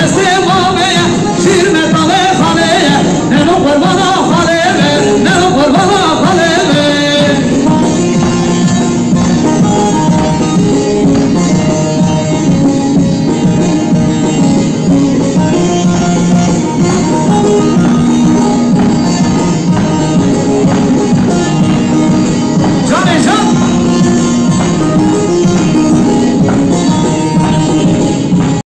the same